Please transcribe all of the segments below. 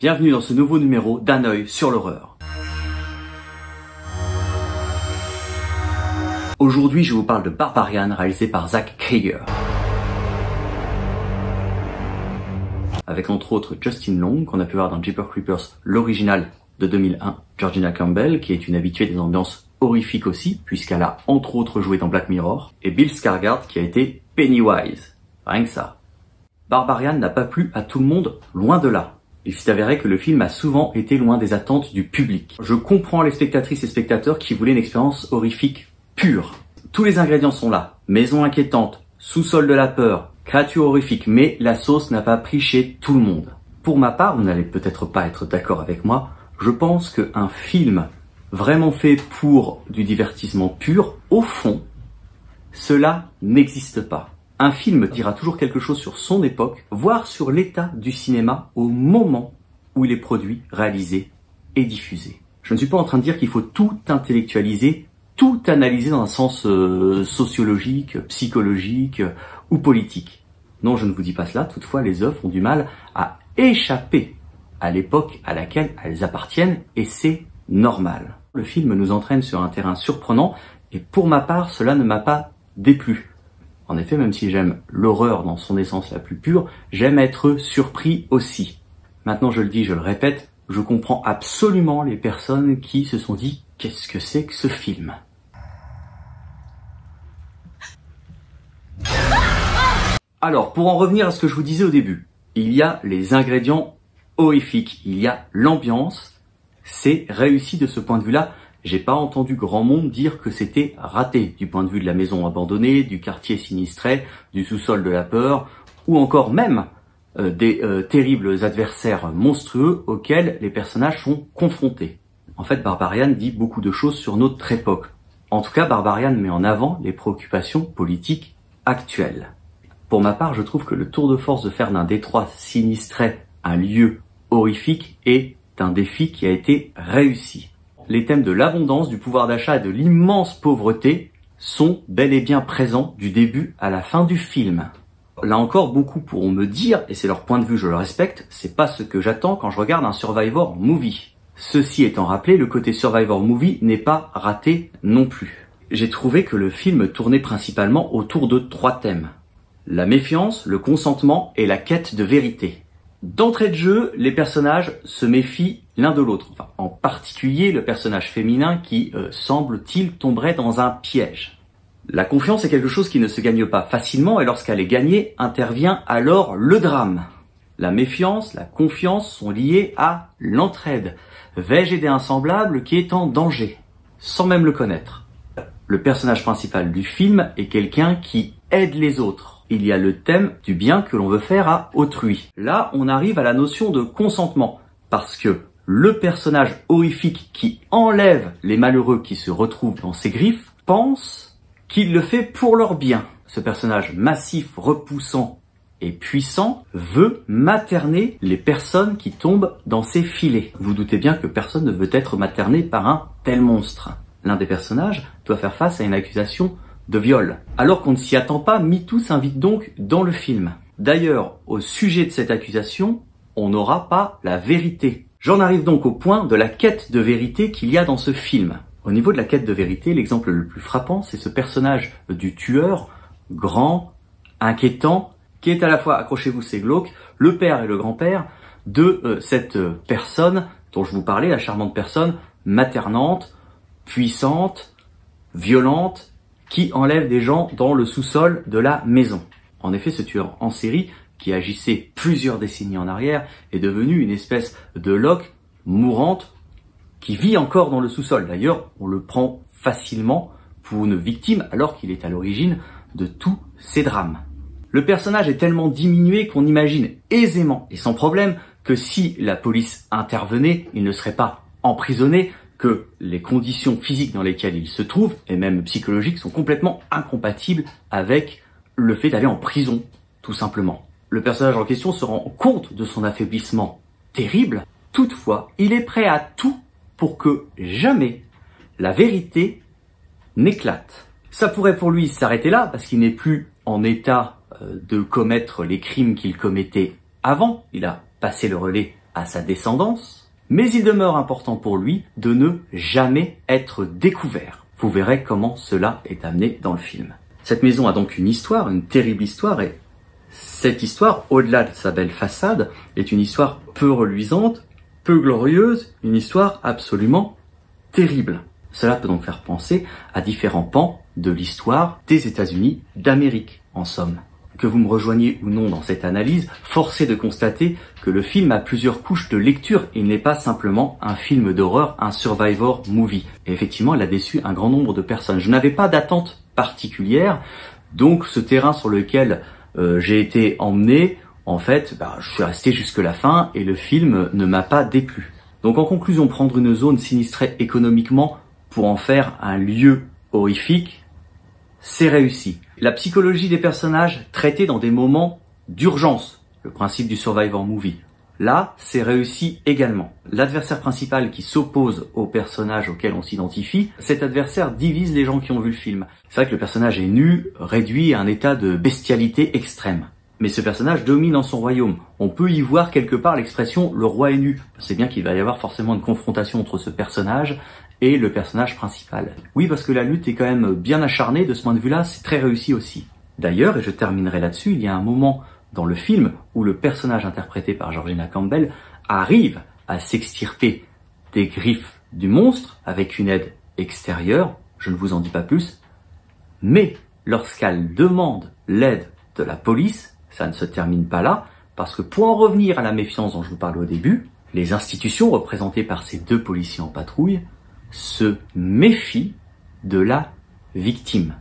Bienvenue dans ce nouveau numéro d'un œil sur l'horreur. Aujourd'hui, je vous parle de Barbarian réalisé par Zach Krieger. Avec entre autres Justin Long, qu'on a pu voir dans Jeepers Creepers, l'original de 2001, Georgina Campbell, qui est une habituée des ambiances horrifiques aussi, puisqu'elle a entre autres joué dans Black Mirror, et Bill Skarsgård, qui a été Pennywise. Rien que ça. Barbarian n'a pas plu à tout le monde, loin de là. Il s'est avéré que le film a souvent été loin des attentes du public. Je comprends les spectatrices et spectateurs qui voulaient une expérience horrifique pure. Tous les ingrédients sont là. Maison inquiétante, sous-sol de la peur, créature horrifique, mais la sauce n'a pas pris chez tout le monde. Pour ma part, vous n'allez peut-être pas être d'accord avec moi, je pense qu'un film vraiment fait pour du divertissement pur, au fond, cela n'existe pas. Un film dira toujours quelque chose sur son époque, voire sur l'état du cinéma au moment où il est produit, réalisé et diffusé. Je ne suis pas en train de dire qu'il faut tout intellectualiser, tout analyser dans un sens euh, sociologique, psychologique euh, ou politique. Non, je ne vous dis pas cela, toutefois les œuvres ont du mal à échapper à l'époque à laquelle elles appartiennent et c'est normal. Le film nous entraîne sur un terrain surprenant et pour ma part cela ne m'a pas déplu. En effet, même si j'aime l'horreur dans son essence la plus pure, j'aime être surpris aussi. Maintenant, je le dis, je le répète, je comprends absolument les personnes qui se sont dit qu'est-ce que c'est que ce film? Alors, pour en revenir à ce que je vous disais au début, il y a les ingrédients horrifiques, il y a l'ambiance, c'est réussi de ce point de vue-là, j'ai pas entendu grand monde dire que c'était raté du point de vue de la maison abandonnée, du quartier sinistré, du sous-sol de la peur, ou encore même euh, des euh, terribles adversaires monstrueux auxquels les personnages sont confrontés. En fait, Barbarian dit beaucoup de choses sur notre époque. En tout cas, Barbarian met en avant les préoccupations politiques actuelles. Pour ma part, je trouve que le tour de force de faire d'un détroit sinistré un lieu horrifique est un défi qui a été réussi les thèmes de l'abondance, du pouvoir d'achat et de l'immense pauvreté sont bel et bien présents du début à la fin du film. Là encore, beaucoup pourront me dire, et c'est leur point de vue, je le respecte, c'est pas ce que j'attends quand je regarde un Survivor movie. Ceci étant rappelé, le côté Survivor movie n'est pas raté non plus. J'ai trouvé que le film tournait principalement autour de trois thèmes. La méfiance, le consentement et la quête de vérité. D'entrée de jeu, les personnages se méfient l'un de l'autre. Enfin, en particulier le personnage féminin qui, euh, semble-t-il, tomberait dans un piège. La confiance est quelque chose qui ne se gagne pas facilement et lorsqu'elle est gagnée, intervient alors le drame. La méfiance, la confiance sont liées à l'entraide. Vais-je aider un semblable qui est en danger, sans même le connaître? Le personnage principal du film est quelqu'un qui aide les autres il y a le thème du bien que l'on veut faire à autrui. Là, on arrive à la notion de consentement, parce que le personnage horrifique qui enlève les malheureux qui se retrouvent dans ses griffes pense qu'il le fait pour leur bien. Ce personnage massif, repoussant et puissant veut materner les personnes qui tombent dans ses filets. Vous doutez bien que personne ne veut être materné par un tel monstre. L'un des personnages doit faire face à une accusation de viol. Alors qu'on ne s'y attend pas, MeToo s'invite donc dans le film. D'ailleurs, au sujet de cette accusation, on n'aura pas la vérité. J'en arrive donc au point de la quête de vérité qu'il y a dans ce film. Au niveau de la quête de vérité, l'exemple le plus frappant, c'est ce personnage du tueur, grand, inquiétant, qui est à la fois, accrochez-vous, c'est glauque, le père et le grand-père de euh, cette euh, personne dont je vous parlais, la charmante personne maternante, puissante, violente qui enlève des gens dans le sous-sol de la maison. En effet, ce tueur en série, qui agissait plusieurs décennies en arrière, est devenu une espèce de loque mourante qui vit encore dans le sous-sol. D'ailleurs, on le prend facilement pour une victime alors qu'il est à l'origine de tous ces drames. Le personnage est tellement diminué qu'on imagine aisément et sans problème que si la police intervenait, il ne serait pas emprisonné, que les conditions physiques dans lesquelles il se trouve, et même psychologiques, sont complètement incompatibles avec le fait d'aller en prison, tout simplement. Le personnage en question se rend compte de son affaiblissement terrible, toutefois, il est prêt à tout pour que jamais la vérité n'éclate. Ça pourrait pour lui s'arrêter là, parce qu'il n'est plus en état euh, de commettre les crimes qu'il commettait avant, il a passé le relais à sa descendance, mais il demeure important pour lui de ne jamais être découvert. Vous verrez comment cela est amené dans le film. Cette maison a donc une histoire, une terrible histoire, et cette histoire, au-delà de sa belle façade, est une histoire peu reluisante, peu glorieuse, une histoire absolument terrible. Cela peut donc faire penser à différents pans de l'histoire des États-Unis d'Amérique, en somme. Que vous me rejoigniez ou non dans cette analyse, forcé de constater que le film a plusieurs couches de lecture et n'est pas simplement un film d'horreur, un survivor movie. Et effectivement, il a déçu un grand nombre de personnes. Je n'avais pas d'attente particulière, donc ce terrain sur lequel euh, j'ai été emmené, en fait, bah, je suis resté jusque la fin et le film ne m'a pas déplu. Donc en conclusion, prendre une zone sinistrée économiquement pour en faire un lieu horrifique, c'est réussi. La psychologie des personnages traités dans des moments d'urgence, le principe du survivor movie. Là, c'est réussi également. L'adversaire principal qui s'oppose au personnage auquel on s'identifie, cet adversaire divise les gens qui ont vu le film. C'est vrai que le personnage est nu, réduit à un état de bestialité extrême. Mais ce personnage domine dans son royaume. On peut y voir quelque part l'expression le roi est nu. C'est bien qu'il va y avoir forcément une confrontation entre ce personnage et le personnage principal. Oui, parce que la lutte est quand même bien acharnée de ce point de vue-là, c'est très réussi aussi. D'ailleurs, et je terminerai là-dessus, il y a un moment dans le film où le personnage interprété par Georgina Campbell arrive à s'extirper des griffes du monstre avec une aide extérieure, je ne vous en dis pas plus, mais lorsqu'elle demande l'aide de la police, ça ne se termine pas là, parce que pour en revenir à la méfiance dont je vous parlais au début, les institutions représentées par ces deux policiers en patrouille se méfient de la victime.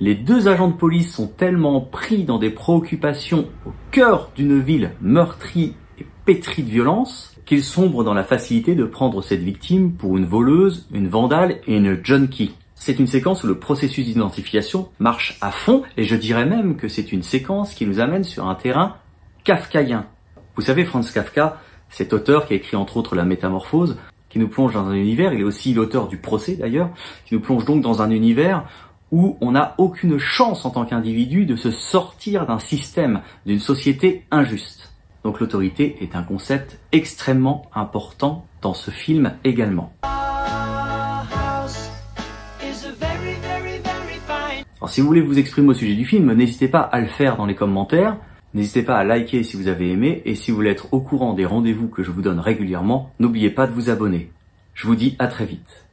Les deux agents de police sont tellement pris dans des préoccupations au cœur d'une ville meurtrie et pétrie de violence qu'ils sombrent dans la facilité de prendre cette victime pour une voleuse, une vandale et une junkie. C'est une séquence où le processus d'identification marche à fond et je dirais même que c'est une séquence qui nous amène sur un terrain kafkaïen. Vous savez, Franz Kafka, cet auteur qui a écrit entre autres La Métamorphose, qui nous plonge dans un univers, il est aussi l'auteur du procès d'ailleurs, qui nous plonge donc dans un univers où on n'a aucune chance en tant qu'individu de se sortir d'un système, d'une société injuste. Donc l'autorité est un concept extrêmement important dans ce film également. Alors si vous voulez vous exprimer au sujet du film, n'hésitez pas à le faire dans les commentaires. N'hésitez pas à liker si vous avez aimé et si vous voulez être au courant des rendez-vous que je vous donne régulièrement, n'oubliez pas de vous abonner. Je vous dis à très vite.